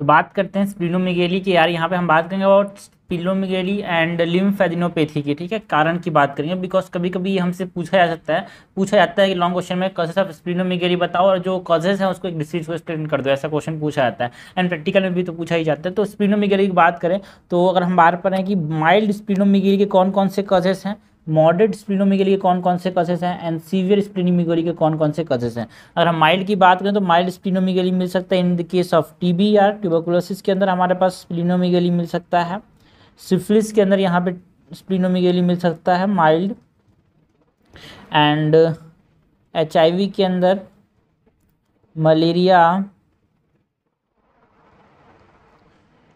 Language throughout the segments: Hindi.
तो बात करते हैं स्प्लिनोमिगेली की। यार, यहाँ पे हम बात करेंगे और स्प्लिनोमिगेली एंड लिम्फेडिनोपैथी की, ठीक है? कारण की बात करेंगे बिकॉज़ कभी कभी हमसे पूछा जा सकता है। पूछा जाता है कि लॉन्ग क्वेश्चन में कजेस ऑफ़ स्प्लिनोमिगेली बताओ और जो कजेस है उसको एक डिसीज को एक्सप्लेन कर दो, ऐसा क्वेश्चन पूछा जाता है। एंड प्रैक्टिकल में भी तो पूछा ही जाता है। तो स्प्लिनोमिगेली की बात करें तो अगर हम बात करें कि माइल्ड स्प्लिनोमिगेली के कौन कौन से कजेस हैं मॉडरेट स्प्लिनोमिगेली के कौन कौन से कजेस हैं एंड सीवियर स्प्लिनोमिगेली के कौन कौन से कजेस हैं? अगर हम माइल्ड की बात करें तो माइल्ड स्प्लिनोमिगेली मिल सकता है in the case of TB या ट्यूबरकुलोसिस के अंदर हमारे पास स्प्लिनोमिगेली मिल सकता है। सिफिलिस के अंदर यहाँ पे स्प्लिनोमिगेली मिल सकता है माइल्ड एंड एचआईवी के अंदर मलेरिया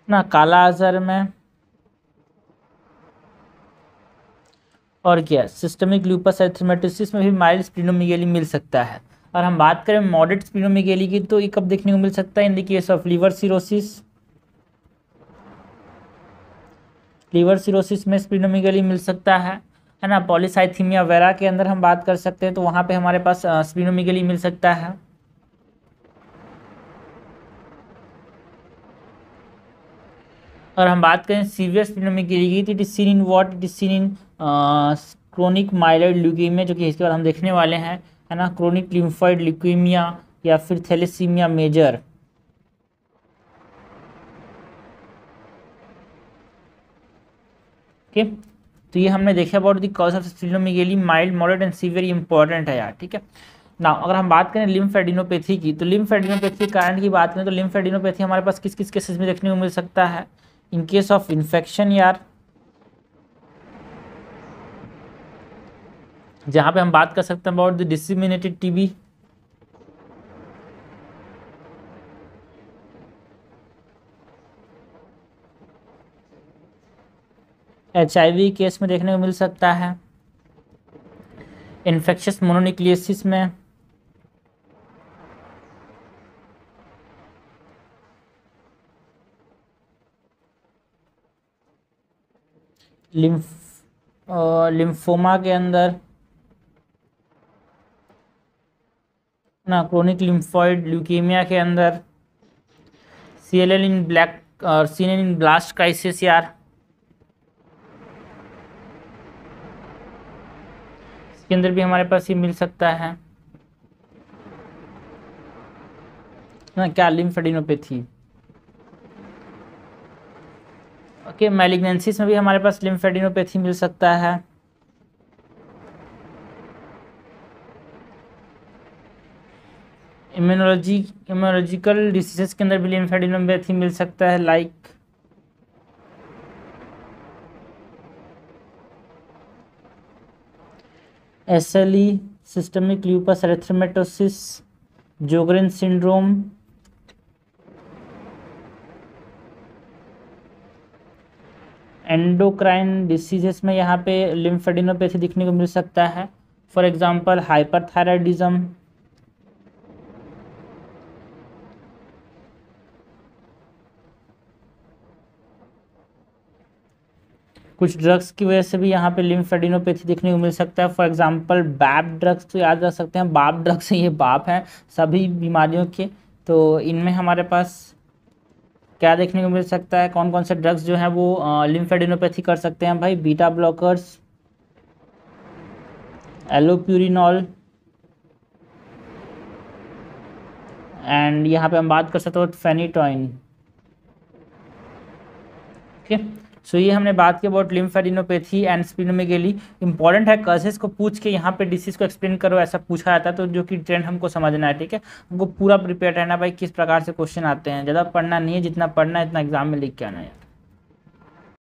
ना काला आजर में और क्या सिस्टमिक ल्यूपस एथमेटोसिस में भी माइल्ड स्प्लिनोमिगेली मिल सकता है। और हम बात करें मॉडरेट स्प्लिनोमिगेली की तो ये कब देखने को मिल सकता है? In the case of liver cirrhosis liver cirrhosis में स्प्लिनोमिगेली मिल सकता है है ना? पॉलिसाइथीमिया वेरा के अंदर हम बात कर सकते हैं तो वहाँ पे हमारे पास स्प्लिनोमिगेली मिल सकता है। और हम बात करें सीवियर स्प्लिनोमिगेली की तो it is seen in what it is seen in chronic myeloid leukaemia, जो कि इसके बाद हम देखने वाले हैं, है ना? क्रोनिक लिम्फॉइड ल्यूकीमिया या फिर थैलेसीमिया मेजर। ओके तो ये हमने देखा about the cause of splenomegaly mild moderate and severe important है यार, ठीक है? ना अगर हम बात करें लिम्फेडिनोपैथी की तो लिम्फेडिनोपैथी कारण की बात करें तो लिम्फेडिनोपैथी हमारे पास किस किस केसेस में देखने को मिल सकता है? इन केस ऑफ़ इन्फेक्शन यार, जहाँ पे हम बात कर सकते हैं about the disseminated TB H case में देखने को मिल सकता है। इन्फेक्शस मोनोनिक्लियसिस में। लिम्फ लिम्फोमा के अंदर, ना क्रोनिक लिम्फॉइड ल्यूकीमिया के अंदर C L L in black और C L in blast crisis यार। इसके अंदर भी हमारे पास ये मिल सकता है। ना, क्या लिम्फेडिनोपैथी ओके मैलिग्नेंसिस में भी हमारे पास लिम्फेडिनोपैथी मिल सकता है। इम्यूनोलॉजी इम्यूनोलॉजिकल डिसीजेस के अंदर भी लिम्फेडिनोपैथी मिल सकता है like S L E systemic lupus erythematosus Sjogren syndrome endocrine diseases में यहाँ पे लिम्फेडिनोपैथी दिखने को मिल सकता है। फॉर एग्जांपल हाइपरथायराइडिज्म कुछ ड्रग्स की वजह से भी यहाँ पे लिम्फेडिनोपैथी देखने को मिल सकता है। फॉर एग्जांपल बैप ड्रग्स तो याद रख सकते हैं। बाप ड्रग्स ये बाप हैं, सभी बीमारियों के। तो इनमें हमारे पास क्या देखने को मिल सकता है? कौन कौन से ड्रग्स जो हैं वो लिम्फेडिनोपैथी कर सकते हैं भाई? बीटा ब्लॉकर्स एलोप्यूरिनॉल एंड यहाँ पे हम बात कर सकते हो फेनीटॉइन ठीक ओके सो ये हमने बात की about lymphadenopathy and splenomegaly important है कर्सेस को पूछ के यहाँ पे डिसीज को एक्सप्लेन करो, ऐसा पूछा जाता है तो जो कि ट्रेंड हमको समझना है ठीक है? हमको पूरा प्रिपेयर रहना भाई, किस प्रकार से क्वेश्चन आते हैं? ज़्यादा पढ़ना नहीं है, जितना पढ़ना है, इतना एग्ज़ाम में लिख के आना है।